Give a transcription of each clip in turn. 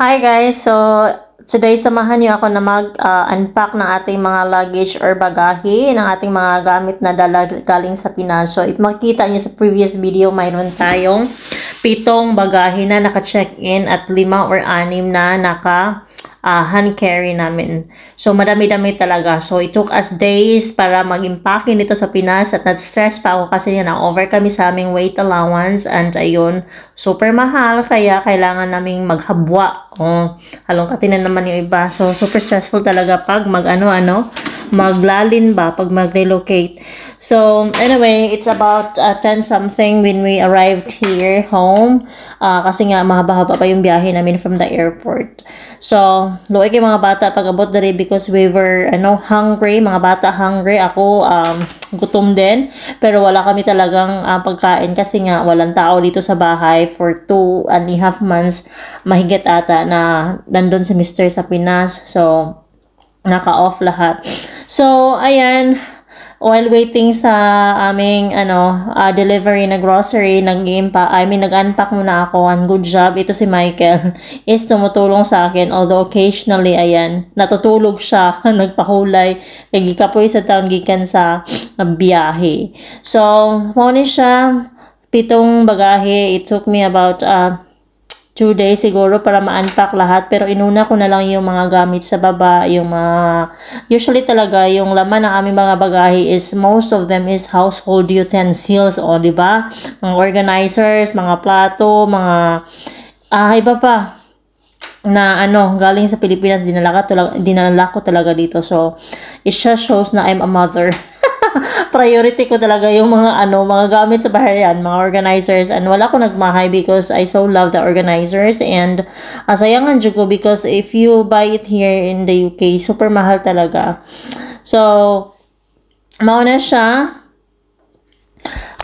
Hi guys! So, today samahan niyo ako na mag-unpack ng ating mga luggage or bagahe ng ating mga gamit na dala galing sa Pinas. So, if makikita niyo sa previous video, mayroon tayong pitong bagahe na naka-check-in at lima or anim na naka uh, hand carry namin. So, madami-dami talaga. So, it took us days para mag-impake nito sa Pinas at na-stress pa ako kasi na-over kami sa aming weight allowance and ayun, super mahal kaya kailangan naming maghabwa. Oh, halong katinan naman yung iba. So, super stressful talaga pag mag-ano-ano, maglalin ba, pag mag-relocate. So, anyway, it's about uh, 10 something when we arrived here home. Uh, kasi nga, mahaba-haba pa yung biyahe namin from the airport. So, luwag yung mga bata pag abot dali because we were, ano, hungry. Mga bata hungry. Ako, um, gutom din. Pero wala kami talagang uh, pagkain kasi nga walang tao dito sa bahay for two and a half months. Mahigit ata na nandun si Mr. sa Pinas. So, naka-off lahat. So, ayan while waiting sa aming ano uh, delivery na grocery nag pa I mean nag-unpack muna ako and good job. Ito si Michael is tumutulong sa akin although occasionally ayan natutulog siya nagpahulay. Kay gikapoy sa town gikan sa uh, biyahe. So mo siya pitong bagahe. It took me about uh, two days siguro para ma-unpack lahat. Pero inuna ko na lang yung mga gamit sa baba, yung mga, usually talaga, yung laman ng aming mga bagahe is, most of them is household utensils, o, di ba? Mga organizers, mga plato, mga, ah, iba pa, na ano, galing sa Pilipinas, dinala talaga, dinala ko talaga dito. So, it just shows na I'm a mother. priority ko talaga yung mga ano, mga gamit sa bahay yan, mga organizers. And wala ko nagmahay because I so love the organizers. And uh, sayangan ko because if you buy it here in the UK, super mahal talaga. So, mauna siya.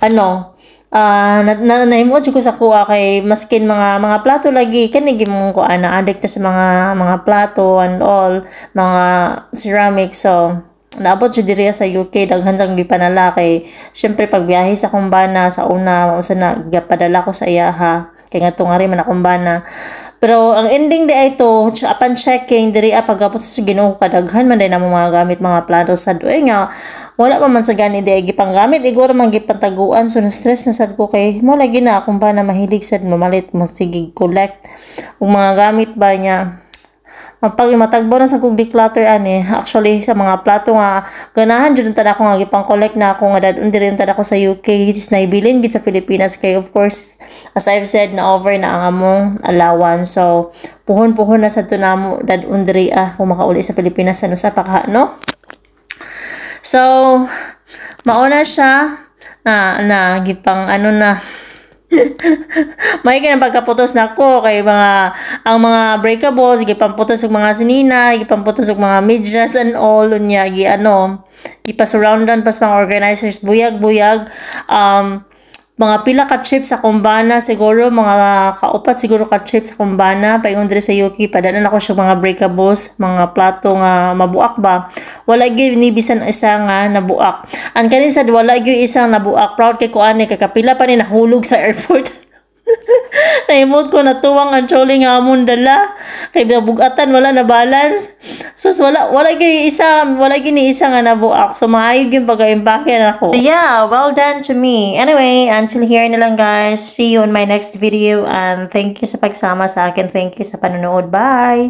Ano, uh, na, na, naimod ko sa kuha kay maskin mga mga plato lagi kani gimong ko ana addict sa mga mga plato and all mga ceramic so naabot siya diriya sa UK daghan sang gipanala kay syempre pag biyahe sa kumbana sa una usa na gapadala ko sa iya ha? Kay nga tungari man akong bana. Pero ang ending di ay to upon checking diri pag pagapos sa Ginoo kadaghan man day na mga gamit mga plano sa duay nga wala pa man sa gani di gipang gamit iguro man gipantaguan so na stress na sad ko kay mo lagi na akong bana mahilig sad mamalit mo sige collect. Ug mga gamit ba niya pag matagbo na sa kog declutter ani. Actually sa mga plato nga ganahan jud tada ko nga gipang collect na ako nga dadun diri tada ko sa UK is naibilin gid sa Pilipinas. Kay of course as I've said na over na ang among allowance. So puhon-puhon na sa tunamo dadun diri ah kung makauli sa Pilipinas ano sa pakha no? So mauna siya na na gipang ano na may kinang pagkaputos na ko kay mga ang mga breakables gipamputos og mga sinina gipamputos og mga medyas and all unya gi ano gipasurroundan pas mga organizers buyag-buyag. Um mga pila ka trips sa kumbana siguro mga kaupat siguro ka trips sa kumbana paingon diri sa Yuki padanan ako sa mga breakables mga plato nga mabuak ba? Wala gyud ni bisan isa nga nabuak. An kanin sad wala gyud isang nabuak. Proud kay ko ani kay kapila pa ni nahulog sa airport Naimod ko natuwang ang choli nga amon dala. Kay bugatan wala na balance. So wala wala gyud isa wala gyud ni isa nga nabuak. So maayo gyud pag-impake na ako. Yeah, well done to me. Anyway, until here na lang guys. See you on my next video and thank you sa pagsama sa akin. Thank you sa panonood. Bye.